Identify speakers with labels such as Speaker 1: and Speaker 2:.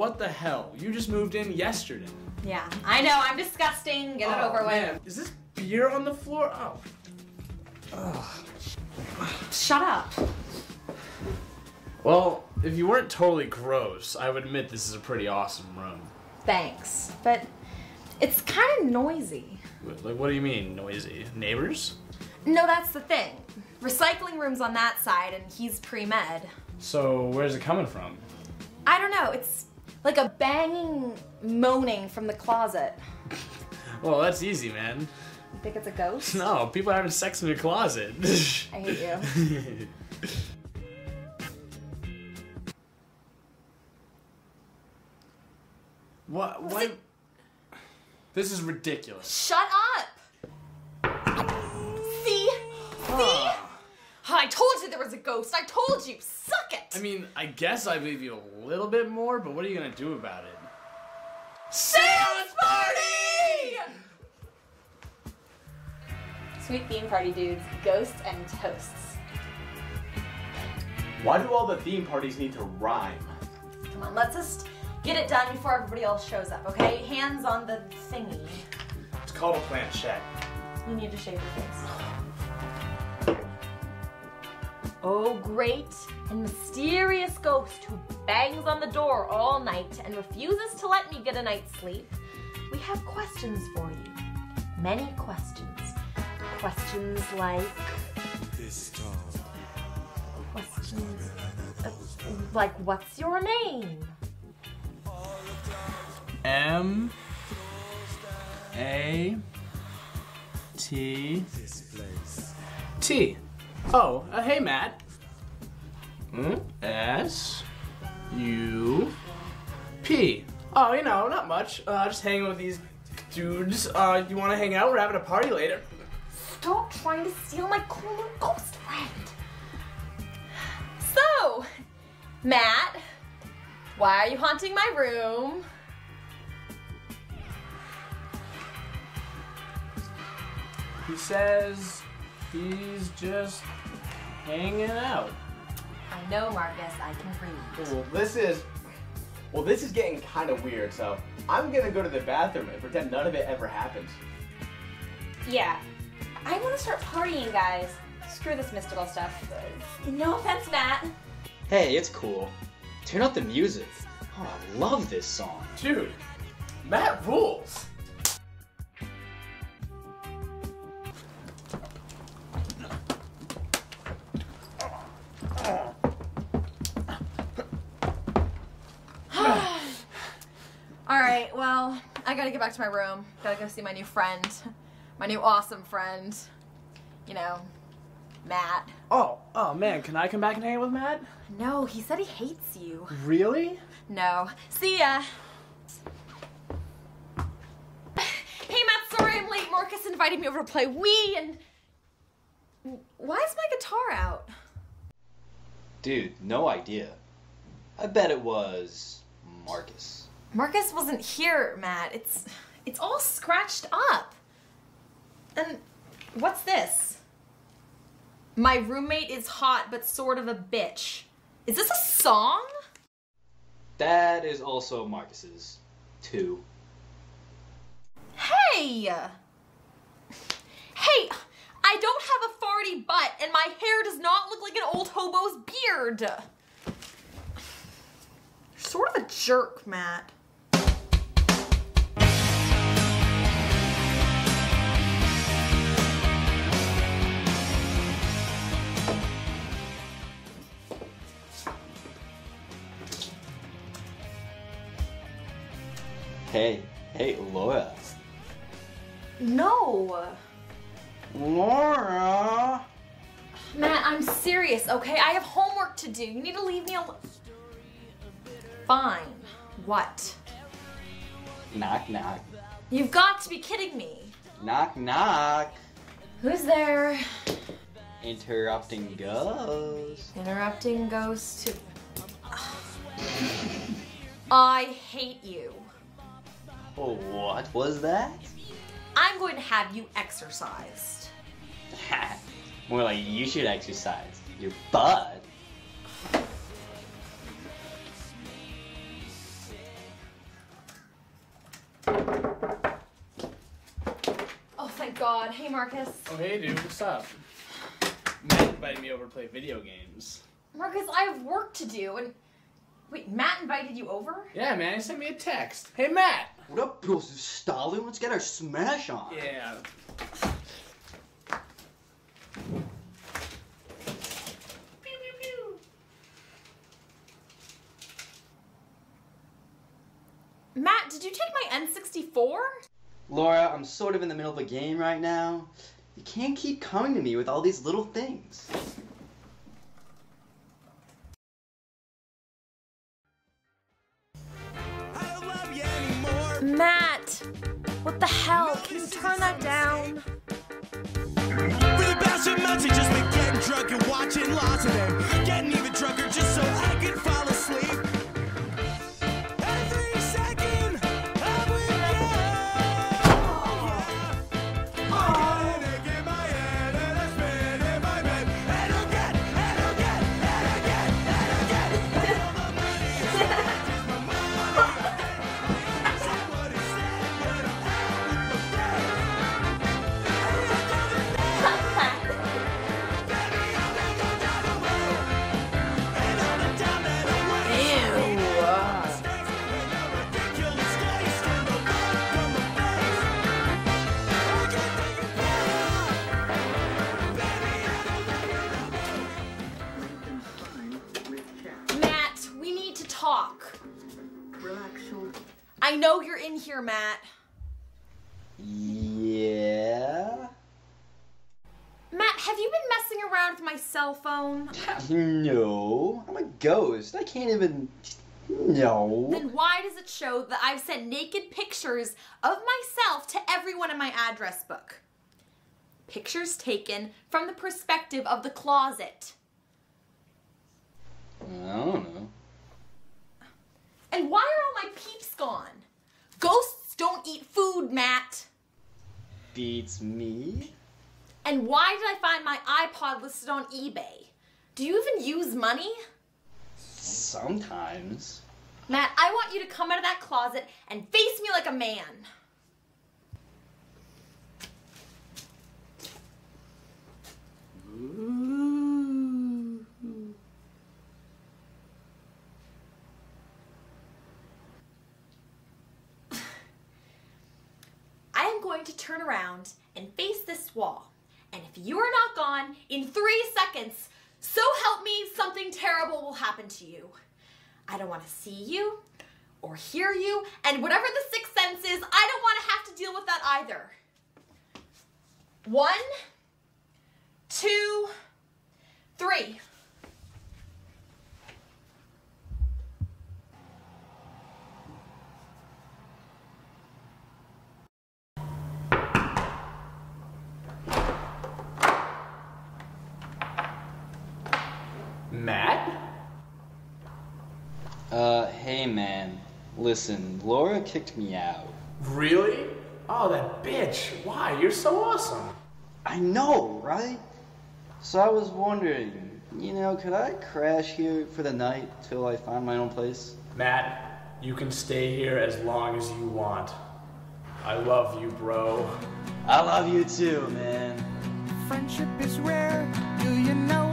Speaker 1: what the hell? You just moved in yesterday.
Speaker 2: Yeah, I know. I'm disgusting. Get it
Speaker 1: Oh,
Speaker 2: over with.
Speaker 1: Is this beer on the floor? Oh.
Speaker 2: Shut up.
Speaker 1: Well, if you weren't totally gross, I would admit this is a pretty awesome room.
Speaker 2: Thanks, but it's kind of noisy.
Speaker 1: Like, what do you mean, noisy? Neighbors?
Speaker 2: No, that's the thing. Recycling room's on that side, and he's pre med.
Speaker 1: So, where's it coming from?
Speaker 2: I don't know. It's like a banging, moaning from the closet.
Speaker 1: Well, that's easy, man.
Speaker 2: You think it's a ghost?
Speaker 1: No, people are having sex in your closet.
Speaker 2: I hate you.
Speaker 1: what? What? This is ridiculous.
Speaker 2: Shut up! See? See? I told you there was a ghost. I told you. Suck it.
Speaker 1: I mean, I guess I believe you a little bit more, but what are you gonna do about it?
Speaker 2: Seance party! Sweet theme party dudes, ghosts and toasts.
Speaker 3: Why do all the theme parties need to rhyme?
Speaker 2: Come on, let's just get it done before everybody else shows up, okay? Hands on the thingy.
Speaker 1: It's called a planchette.
Speaker 2: You need to shave your face. Oh, great and mysterious ghost who bangs on the door all night and refuses to let me get a night's sleep. We have questions for you. Many questions. Questions like. Questions. uh, like, what's your name?
Speaker 1: M A T T. Oh, uh, hey Matt.
Speaker 3: Hmm?
Speaker 1: S U P. Oh, you know, not much. Uh, just hanging with these dudes. Uh, you want to hang out? We're having a party later.
Speaker 2: Stop trying to steal my cool little ghost friend. So, Matt, why are you haunting my room?
Speaker 1: He says he's just hanging out.
Speaker 2: I know, Marcus, I can read.
Speaker 3: Well, this is. Well, this is getting kind of weird, so I'm gonna go to the bathroom and pretend none of it ever happened.
Speaker 4: Yeah. I want to start partying, guys. Screw this mystical stuff. No offense, Matt.
Speaker 5: Hey, it's cool. Turn up the music. Oh, I love this song.
Speaker 1: Dude, Matt rules.
Speaker 2: I gotta get back to my room. Gotta go see my new friend, my new awesome friend. You know, Matt.
Speaker 1: Oh, oh man, can I come back and hang out with Matt?
Speaker 2: No, he said he hates you.
Speaker 1: Really?
Speaker 2: No. See ya. Hey, Matt, sorry I'm late. Marcus invited me over to play Wii, and. Why is my guitar out?
Speaker 5: Dude, no idea. I bet it was Marcus.
Speaker 2: Marcus wasn't here, Matt. It's it's all scratched up. And what's this? My roommate is hot but sort of a bitch. Is this a song?
Speaker 5: That is also Marcus's. Too.
Speaker 2: Hey! Hey, I don't have a farty butt and my hair does not look like an old hobo's beard. You're sort of a jerk, Matt.
Speaker 5: Hey, hey, Laura.
Speaker 2: No.
Speaker 1: Laura.
Speaker 2: Matt, I'm serious, okay? I have homework to do. You need to leave me alone. Fine. What?
Speaker 5: Knock, knock.
Speaker 2: You've got to be kidding me.
Speaker 5: Knock, knock.
Speaker 2: Who's there?
Speaker 5: Interrupting ghost.
Speaker 2: Interrupting ghost to. I hate you.
Speaker 5: Oh, what was that?
Speaker 2: I'm going to have you exercised.
Speaker 5: More like you should exercise your butt.
Speaker 2: Oh, thank God. Hey, Marcus.
Speaker 1: Oh, hey, dude, what's up? Matt invited me over to play video games.
Speaker 2: Marcus, I have work to do, and wait, Matt invited you over?
Speaker 1: Yeah, man, he sent me a text. Hey, Matt.
Speaker 5: What up, bros? Stalin? Let's get our smash on.
Speaker 1: Yeah.
Speaker 2: Matt, did you take my N64?
Speaker 5: Laura, I'm sort of in the middle of a game right now. You can't keep coming to me with all these little things.
Speaker 2: What the hell? Can you turn that down?
Speaker 6: Really bashing nuts and just been getting drunk and watching lots of them. Getting even
Speaker 2: I know you're in here, Matt.
Speaker 5: Yeah?
Speaker 2: Matt, have you been messing around with my cell phone?
Speaker 5: No. I'm a ghost. I can't even. No.
Speaker 2: Then why does it show that I've sent naked pictures of myself to everyone in my address book? Pictures taken from the perspective of the closet.
Speaker 5: I don't know.
Speaker 2: And why are all my peeps gone? Ghosts don't eat food, Matt.
Speaker 5: Beats me?
Speaker 2: And why did I find my iPod listed on eBay? Do you even use money?
Speaker 5: Sometimes.
Speaker 2: Matt, I want you to come out of that closet and face me like a man. I am going to turn around and face this wall. And if you are not gone in three seconds, so help me, something terrible will happen to you. I don't want to see you or hear you, and whatever the sixth sense is, I don't want to have to deal with that either. One, two, three.
Speaker 1: Matt?
Speaker 5: Uh, hey man. Listen, Laura kicked me out.
Speaker 1: Really? Oh, that bitch. Why? You're so awesome.
Speaker 5: I know, right? So I was wondering, you know, could I crash here for the night till I find my own place?
Speaker 1: Matt, you can stay here as long as you want. I love you, bro.
Speaker 5: I love you too, man.
Speaker 6: Friendship is rare. Do you know